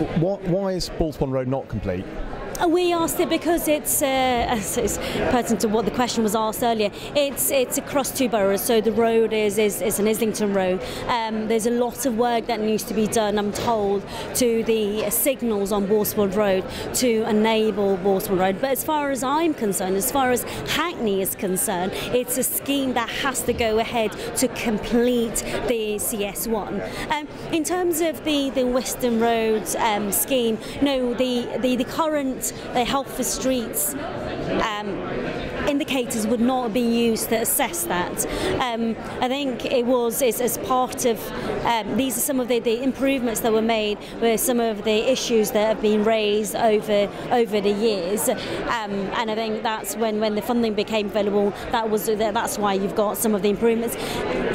Why, why is Balls Pond Road not complete? We asked it because it's, uh, it's pertinent to what the question was asked earlier. It's it's across two boroughs, so the road is is, is an Islington road. Um, there's a lot of work that needs to be done. I'm told to the signals on Balls Pond Road to enable Balls Pond Road. But as far as I'm concerned, as far as Hackney is concerned, it's a scheme that has to go ahead to complete the CS1. Um, in terms of the the Whiston Road um, scheme, no, the the, the current the health for streets um, indicators would not have been used to assess that. Um, I think it was as part of um, these are some of the, the, improvements that were made with some of the issues that have been raised over over the years. Um, and I think that's when when the funding became available. That was that's why you've got some of the improvements.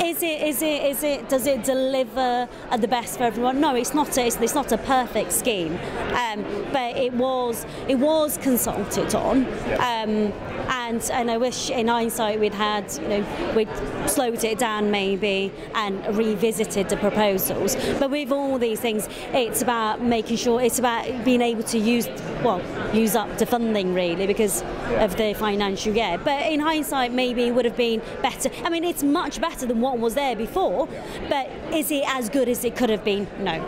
Is it is it is it does it deliver the best for everyone? No, it's not. A, it's, it's not a perfect scheme, um, but it was it was consulted on. Um, and and I wish in hindsight we'd had you know we'd slowed it down maybe and revisited the proposals. But with all these things, it's about making sure it's about being able to use well use up the funding really because of the financial year. But in hindsight, maybe it would have been better. I mean, it's much better than what was there before, but is it as good as it could have been? No.